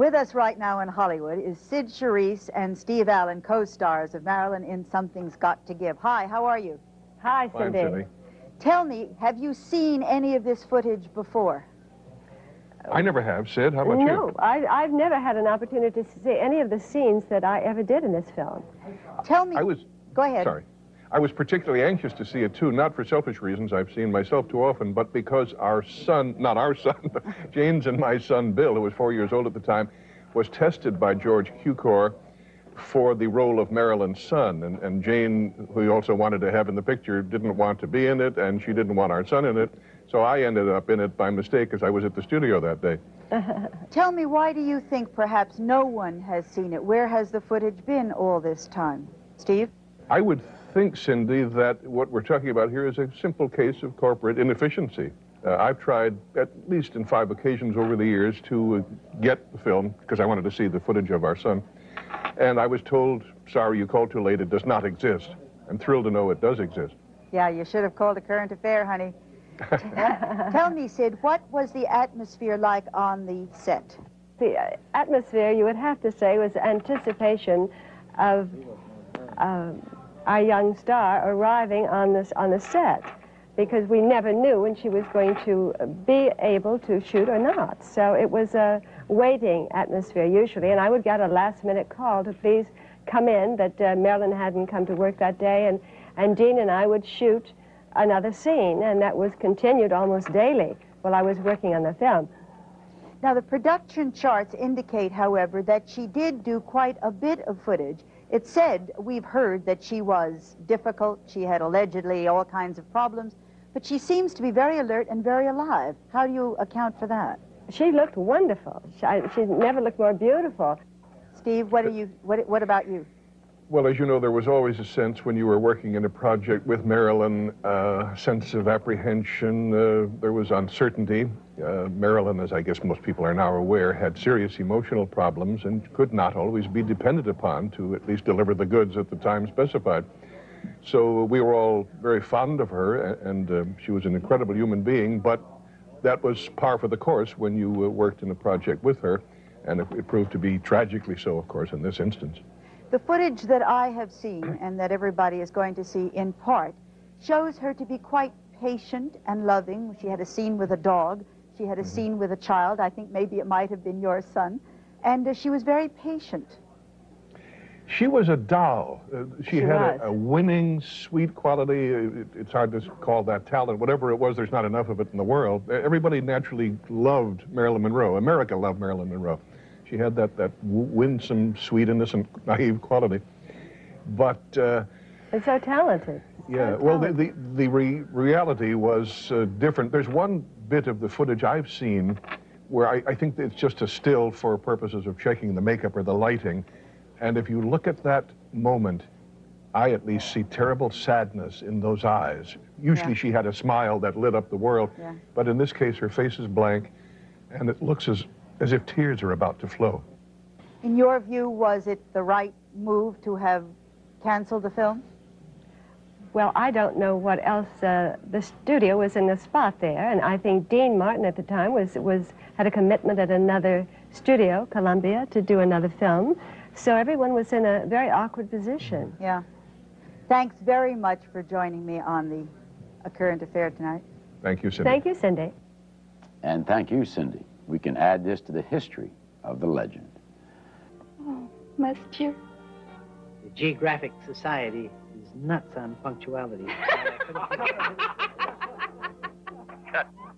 With us right now in Hollywood is Cyd Charisse and Steve Allen, co-stars of Marilyn in Something's Got to Give. Hi, how are you? Hi, Fine, Cindy. Cindy. Tell me, have you seen any of this footage before? I never have. Cyd, how about No, you? No, I've never had an opportunity to see any of the scenes that I ever did in this film. Tell me. I was, Go ahead. sorry. I was particularly anxious to see it too, not for selfish reasons, I've seen myself too often, but because our son, not our son, but Jane's and my son Bill, who was four years old at the time, was tested by George Cukor for the role of Marilyn's son. And, and Jane, who he also wanted to have in the picture, didn't want to be in it, and she didn't want our son in it. So I ended up in it by mistake because I was at the studio that day. Tell me, why do you think perhaps no one has seen it? Where has the footage been all this time? Steve? I would think, Cindy, that what we're talking about here is a simple case of corporate inefficiency. Uh, I've tried, at least in five occasions over the years, to uh, get the film because I wanted to see the footage of our son. And I was told, sorry, you called too late, it does not exist. I'm thrilled to know it does exist. Yeah, you should have called a current affair, honey. Tell me, Cyd, what was the atmosphere like on the set? The uh, atmosphere, you would have to say, was anticipation of uh, our young star arriving on, this, on the set because we never knew when she was going to be able to shoot or not. So it was a waiting atmosphere usually, and I would get a last-minute call to please come in that uh, Marilyn hadn't come to work that day, and, and Dean and I would shoot another scene, and that was continued almost daily while I was working on the film. Now, the production charts indicate, however, that she did do quite a bit of footage. It said, we've heard that she was difficult, she had allegedly all kinds of problems, but she seems to be very alert and very alive. How do you account for that? She looked wonderful. She, I, she never looked more beautiful. Steve, what, are you, what, what about you? Well, as you know, there was always a sense when you were working in a project with Marilyn, uh, sense of apprehension. Uh, there was uncertainty. Uh, Marilyn, as I guess most people are now aware, had serious emotional problems and could not always be depended upon to at least deliver the goods at the time specified. So we were all very fond of her, and uh, she was an incredible human being, but that was par for the course when you uh, worked in a project with her, and it proved to be tragically so, of course, in this instance. The footage that I have seen and that everybody is going to see in part shows her to be quite patient and loving. She had a scene with a dog. She had a scene with a child. I think maybe it might have been your son. And uh, she was very patient. She was a doll. Uh, she, She had a, a winning, sweet quality. It, it's hard to call that talent. Whatever it was, there's not enough of it in the world. Everybody naturally loved Marilyn Monroe. America loved Marilyn Monroe. She had that, that winsome, sweet, innocent, naive quality. But, uh, And so talented. yeah, So well, the, the, the re- reality was uh, different. There's one bit of the footage I've seen where I, I think it's just a still for purposes of checking the makeup or the lighting. And if you look at that moment, I at least see terrible sadness in those eyes. Usually Yeah. she had a smile that lit up the world, Yeah. but in this case her face is blank and it looks as, as if tears are about to flow. In your view, was it the right move to have canceled the film? Well, I don't know what else. Uh, the studio was in the spot there, and I think Dean Martin at the time was was had a commitment at another studio, Columbia, to do another film. So everyone was in a very awkward position. Yeah. Thanks very much for joining me on the A Current Affair tonight. Thank you, Cindy. Thank you, Cindy. And thank you, Cindy we can add this to the history of the legend. Oh, must you? The Geographic Society is nuts on punctuality.